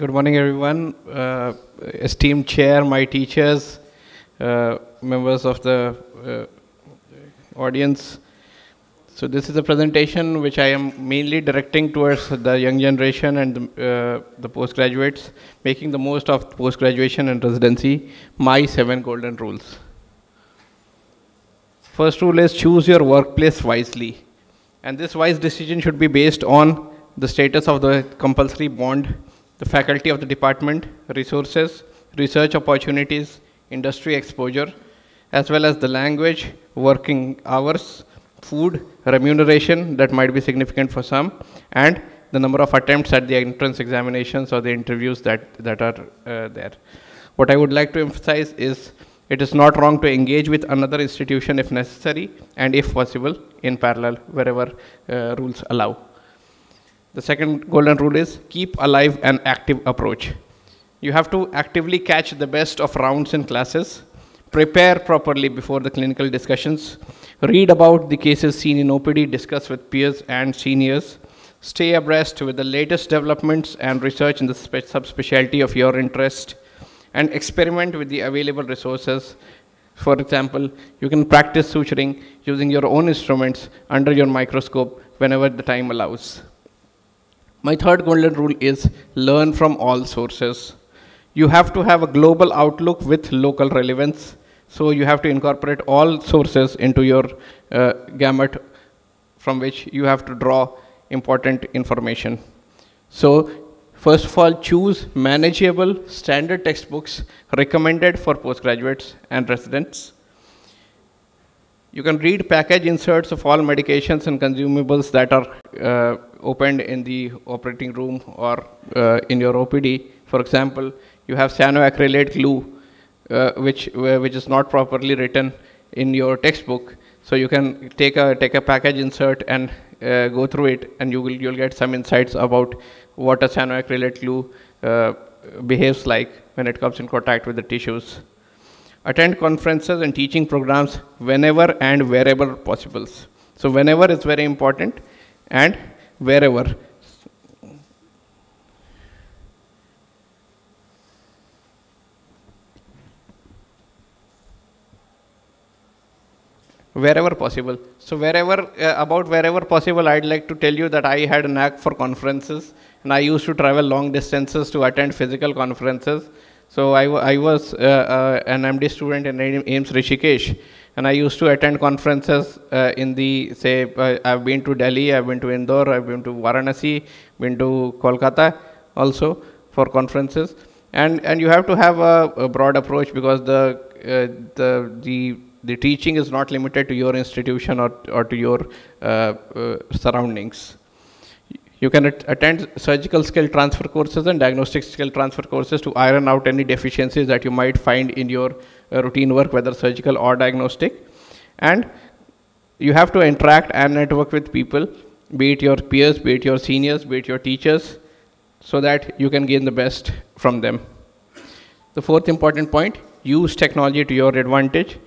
Good morning, everyone. Uh, esteemed chair, my teachers, uh, members of the uh, audience. So this is a presentation which I am mainly directing towards the young generation and the, uh, the postgraduates, making the most of post-graduation and residency, my seven golden rules. First rule is choose your workplace wisely. And this wise decision should be based on the status of the compulsory bond, the faculty of the department, resources, research opportunities, industry exposure, as well as the language, working hours, food, remuneration that might be significant for some, and the number of attempts at the entrance examinations or the interviews that, that are uh, there. What I would like to emphasize is it is not wrong to engage with another institution if necessary and if possible in parallel wherever uh, rules allow. The second golden rule is keep alive an active approach. You have to actively catch the best of rounds in classes, prepare properly before the clinical discussions, read about the cases seen in OPD, discuss with peers and seniors, stay abreast with the latest developments and research in the subspecialty of your interest, and experiment with the available resources. For example, you can practice suturing using your own instruments under your microscope whenever the time allows. My third golden rule is learn from all sources. You have to have a global outlook with local relevance. So you have to incorporate all sources into your uh, gamut from which you have to draw important information. So first of all, choose manageable standard textbooks recommended for postgraduates and residents. You can read package inserts of all medications and consumables that are uh, opened in the operating room or uh, in your OPD. For example, you have cyanoacrylate glue, uh, which, which is not properly written in your textbook. So you can take a, take a package insert and uh, go through it, and you will, you'll get some insights about what a cyanoacrylate glue uh, behaves like when it comes in contact with the tissues attend conferences and teaching programs whenever and wherever possible. So whenever is very important and wherever. Wherever possible. So wherever, uh, about wherever possible, I'd like to tell you that I had a knack for conferences and I used to travel long distances to attend physical conferences so I, I was uh, uh, an MD student in AIIMS Rishikesh, and I used to attend conferences uh, in the, say, uh, I've been to Delhi, I've been to Indore, I've been to Varanasi, been to Kolkata also for conferences. And, and you have to have a, a broad approach because the, uh, the, the, the teaching is not limited to your institution or, or to your uh, surroundings. You can at attend surgical skill transfer courses and diagnostic skill transfer courses to iron out any deficiencies that you might find in your uh, routine work, whether surgical or diagnostic. And you have to interact and network with people, be it your peers, be it your seniors, be it your teachers, so that you can gain the best from them. The fourth important point, use technology to your advantage.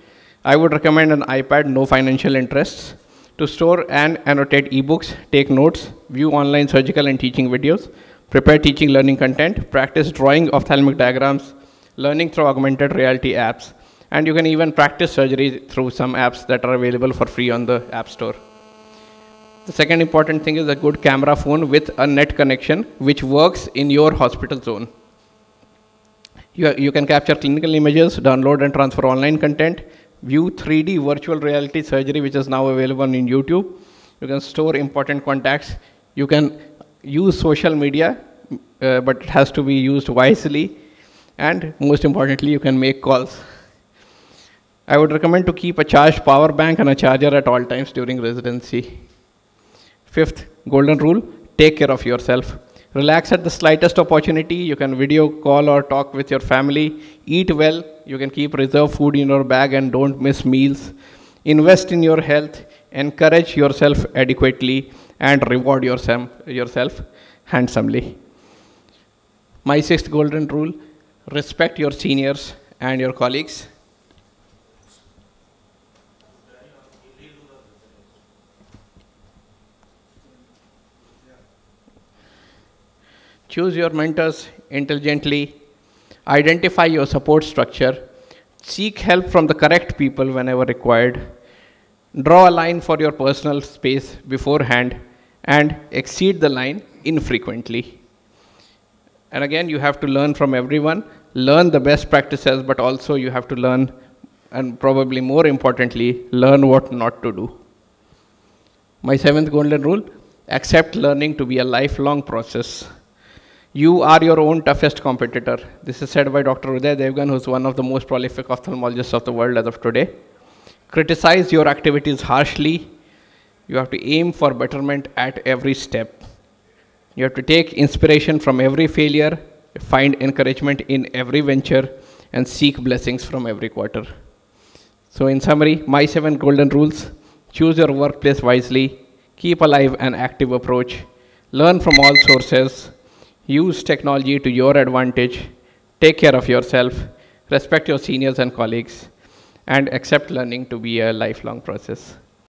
I would recommend an iPad, no financial interests to store and annotate ebooks, take notes, view online surgical and teaching videos, prepare teaching learning content, practice drawing ophthalmic diagrams, learning through augmented reality apps, and you can even practice surgery through some apps that are available for free on the App Store. The second important thing is a good camera phone with a net connection which works in your hospital zone. You, you can capture clinical images, download and transfer online content, view 3D virtual reality surgery, which is now available in YouTube. You can store important contacts. You can use social media, uh, but it has to be used wisely. And most importantly, you can make calls. I would recommend to keep a charged power bank and a charger at all times during residency. Fifth golden rule, take care of yourself. Relax at the slightest opportunity. You can video call or talk with your family. Eat well. You can keep reserve food in your bag and don't miss meals. Invest in your health. Encourage yourself adequately and reward yourself, yourself handsomely. My sixth golden rule respect your seniors and your colleagues. choose your mentors intelligently, identify your support structure, seek help from the correct people whenever required, draw a line for your personal space beforehand, and exceed the line infrequently. And again, you have to learn from everyone, learn the best practices, but also you have to learn, and probably more importantly, learn what not to do. My seventh golden rule accept learning to be a lifelong process. You are your own toughest competitor. This is said by Dr. Uday Devgan, who's one of the most prolific ophthalmologists of the world as of today. Criticize your activities harshly. You have to aim for betterment at every step. You have to take inspiration from every failure, find encouragement in every venture, and seek blessings from every quarter. So, in summary, my seven golden rules. Choose your workplace wisely, keep alive an active approach, learn from all sources, use technology to your advantage, take care of yourself, respect your seniors and colleagues, and accept learning to be a lifelong process.